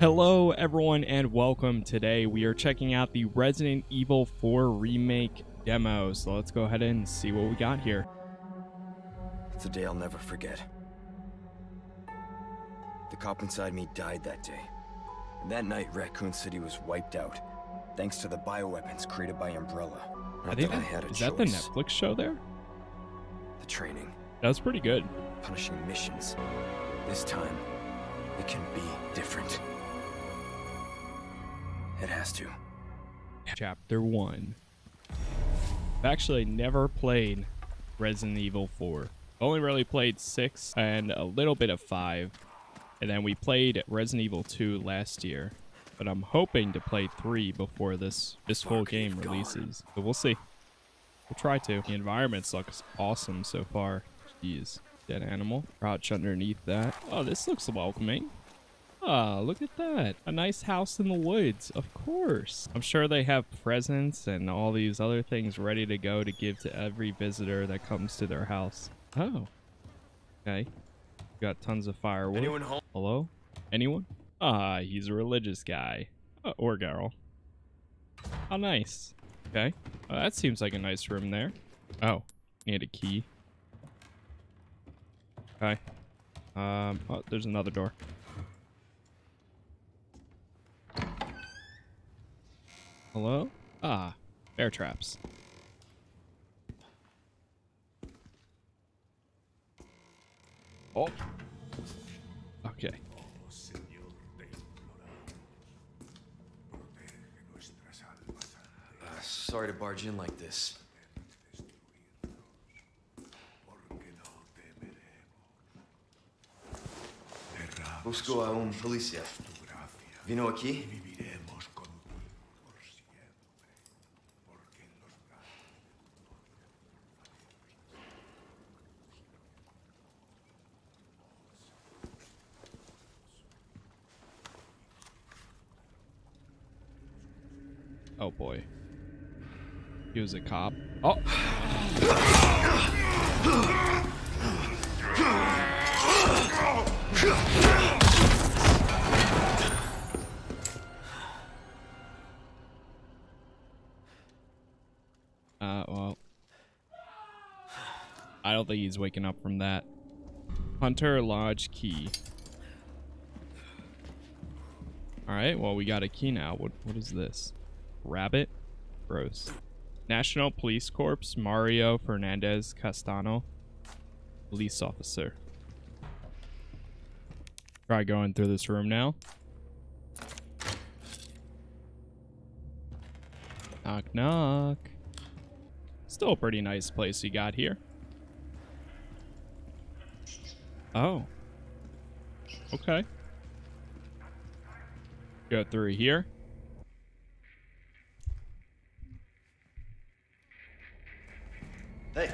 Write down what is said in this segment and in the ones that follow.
Hello, everyone, and welcome. Today, we are checking out the Resident Evil 4 Remake demo. So let's go ahead and see what we got here. It's a day I'll never forget. The cop inside me died that day. And that night, Raccoon City was wiped out, thanks to the bioweapons created by Umbrella. Not I think that I had a is choice. that the Netflix show there? The training, That's pretty good. punishing missions. This time, it can be different. It has to. Chapter 1. I've actually never played Resident Evil 4. Only really played 6 and a little bit of 5. And then we played Resident Evil 2 last year. But I'm hoping to play 3 before this, this Fuck, game they've gone. releases. But we'll see. We'll try to. The environment looks awesome so far. Jeez. Dead animal. Crouch underneath that. Oh, this looks welcoming. Ah, look at that. A nice house in the woods, of course. I'm sure they have presents and all these other things ready to go to give to every visitor that comes to their house. Oh. Okay. Got tons of firewood. Anyone home? Hello? Anyone? Ah, he's a religious guy. Uh, or girl. How nice. Okay. Well, that seems like a nice room there. Oh, need a key. Okay. Um, oh, there's another door. Hello? Ah, bear traps. Oh. Okay. Uh, sorry to barge in like this. Busco a un policía. Vino aquí? Oh boy. He was a cop. Oh. Uh, well. I don't think he's waking up from that. Hunter Lodge key. Alright, well, we got a key now. What What is this? Rabbit? Gross. National Police Corps, Mario Fernandez Castano. Police officer. Try going through this room now. Knock, knock. Still a pretty nice place you got here. Oh. Okay. Go through here. Hey.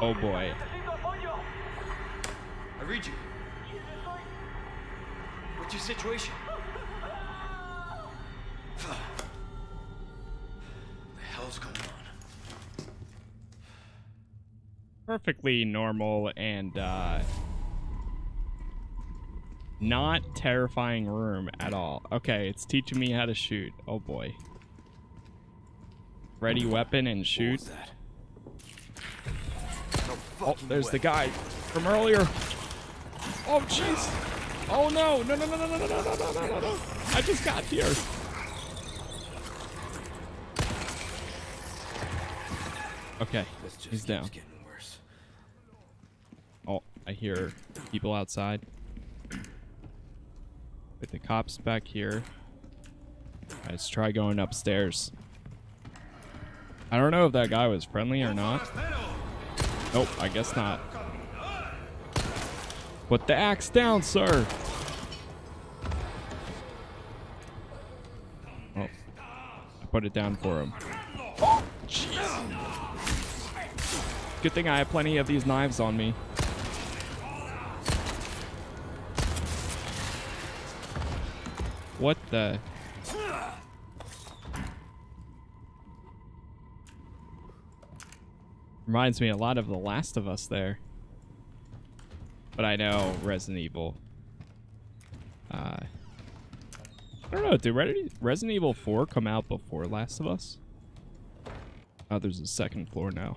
Oh boy. I read you. What's your situation? what the hell's going on? perfectly normal and uh not terrifying room at all. Okay, it's teaching me how to shoot. Oh boy. Ready weapon and shoot. that? No Oh, there's way. the guy from earlier. Oh jeez. Oh no. No no no no no no no no no no no. I just got here. Okay, This just he's down. getting worse. Oh, I hear people outside. With the cops back here. Let's try going upstairs. I don't know if that guy was friendly or not. Nope, I guess not. Put the axe down, sir. Oh, I put it down for him. Oh, jeez. Good thing I have plenty of these knives on me. What the? Reminds me a lot of The Last of Us there. But I know Resident Evil. Uh, I don't know. Did Resident Evil 4 come out before Last of Us? Oh, there's a second floor now.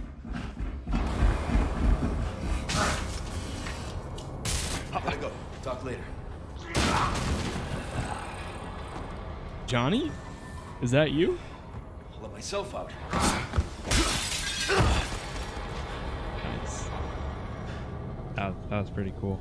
Gotta go. Talk later. Johnny? Is that you? I'll let myself out. Nice. That, that was pretty cool.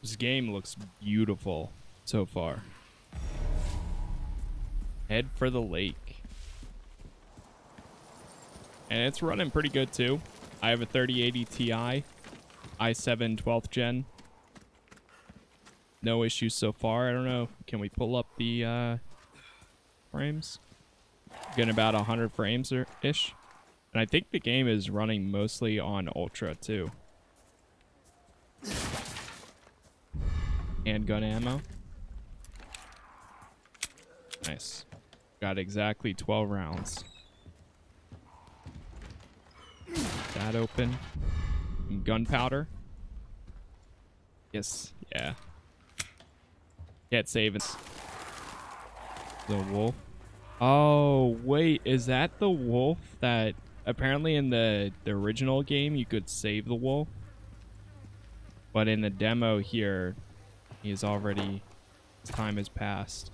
This game looks beautiful so far. Head for the lake. And it's running pretty good too. I have a 3080 Ti, i7 12th gen. No issues so far. I don't know. Can we pull up the uh, frames? Getting about 100 frames or ish. And I think the game is running mostly on Ultra too. Handgun ammo. Nice. Got exactly 12 rounds. That open. Gunpowder. Yes. Yeah. Can't save. The wolf. Oh, wait. Is that the wolf that apparently in the, the original game you could save the wolf? But in the demo here, he is already, his time has passed.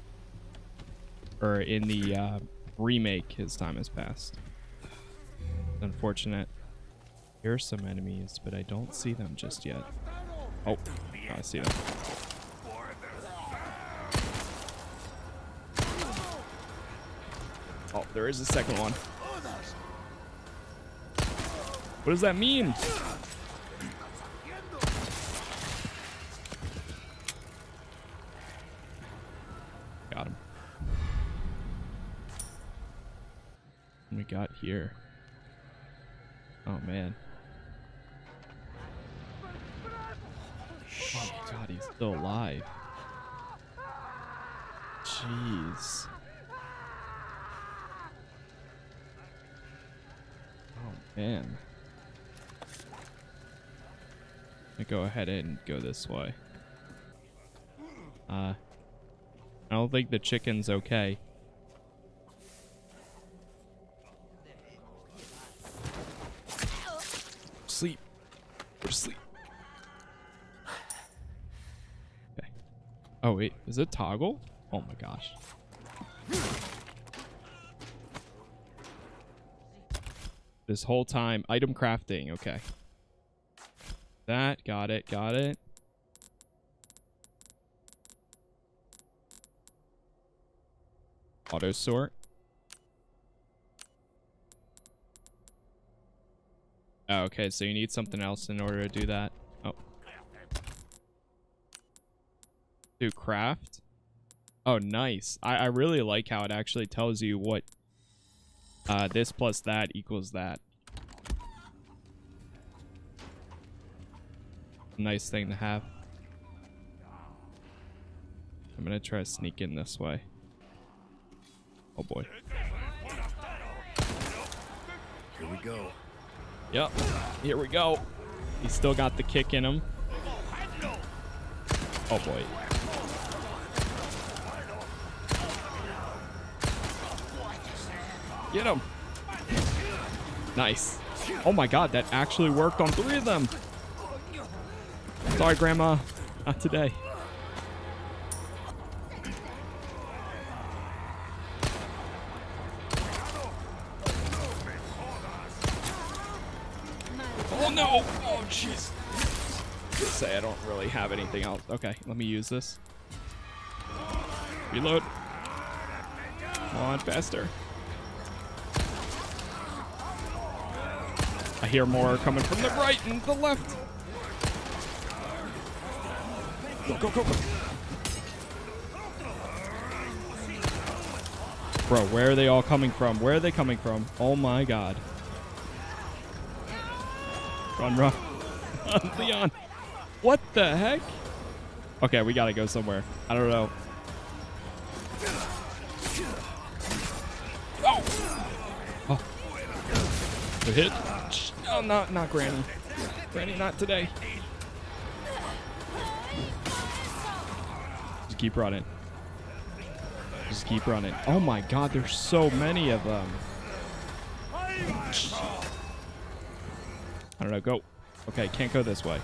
Or in the uh, remake, his time has passed. Unfortunate. Here are some enemies, but I don't see them just yet. Oh, I see them. Oh, there is a second one. What does that mean? Got him. What we got here? Oh man. Oh god, he's still alive. Jeez. Oh man. I go ahead and go this way. Uh, I don't think the chicken's okay. Sleep. Go to sleep. Okay. Oh wait, is it toggle? Oh my gosh. This whole time, item crafting, okay. That, got it, got it. Auto sort. Oh, okay, so you need something else in order to do that. Do craft? Oh, nice. I, I really like how it actually tells you what uh, this plus that equals that. Nice thing to have. I'm gonna try to sneak in this way. Oh boy. Here we go. Yep. Here we go. He's still got the kick in him. Oh boy. Get him. Nice. Oh my god, that actually worked on three of them. Sorry, Grandma. Not today. Oh no! Oh jeez. Say I don't really have anything else. Okay, let me use this. Reload. Come on, faster. I hear more coming from the right and the left. Go, go, go, go. Bro, where are they all coming from? Where are they coming from? Oh my god. Run, run. Leon. What the heck? Okay, we gotta go somewhere. I don't know. Oh! Oh. Hit. Oh, not, not Granny. Granny, not today. Just keep running. Just keep running. Oh my god, there's so many of them. I don't know, go. Okay, can't go this way.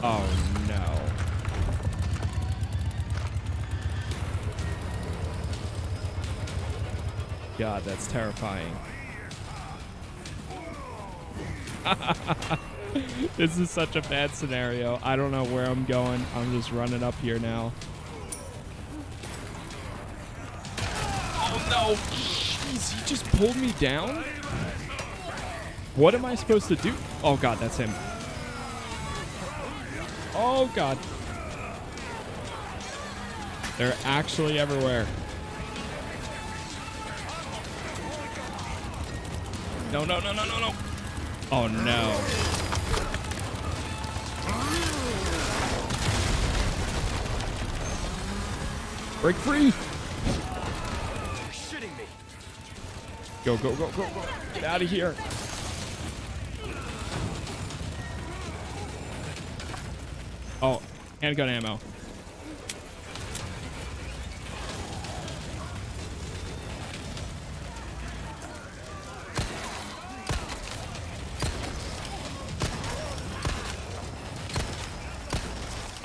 Oh no. God, that's terrifying. this is such a bad scenario. I don't know where I'm going. I'm just running up here now. Oh no! Jeez, he just pulled me down? What am I supposed to do? Oh god, that's him. Oh god. They're actually everywhere. No, no, no, no, no, no. Oh no. Break free. You're shitting me. Go, go, go, go, go. Get out of here. Oh, handgun ammo.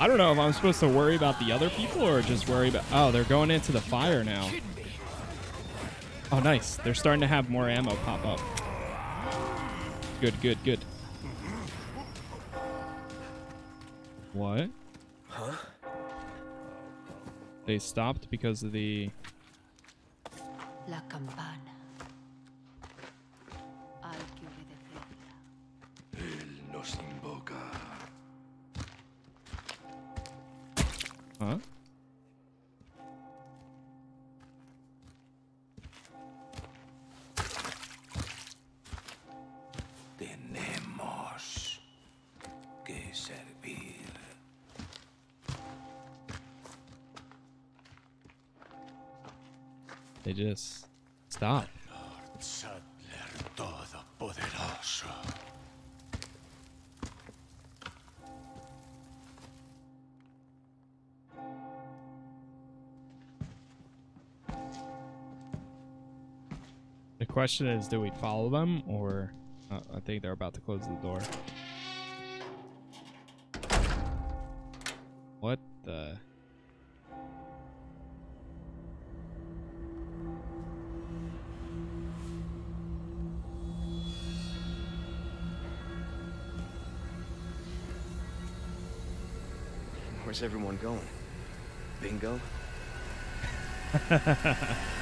I don't know if I'm supposed to worry about the other people or just worry about... Oh, they're going into the fire now. Oh, nice. They're starting to have more ammo pop up. Good, good, good. What? Huh? They stopped because of the... La campana. Hay que obedecerla. Él nos Huh? They just stopped. Question is, do we follow them or... Uh, I think they're about to close the door. What the... Where's everyone going? Bingo?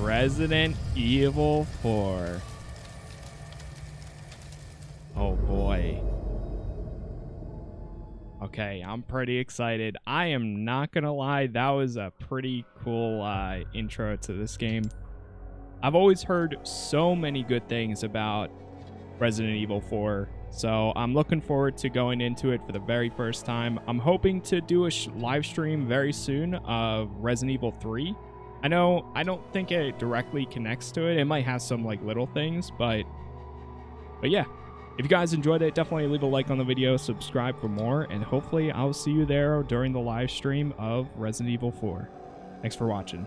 Resident Evil 4. Oh boy. Okay, I'm pretty excited. I am not gonna lie, that was a pretty cool uh, intro to this game. I've always heard so many good things about Resident Evil 4, so I'm looking forward to going into it for the very first time. I'm hoping to do a live stream very soon of Resident Evil 3. I know I don't think it directly connects to it. It might have some like little things, but but yeah. If you guys enjoyed it, definitely leave a like on the video, subscribe for more, and hopefully I'll see you there during the live stream of Resident Evil 4. Thanks for watching.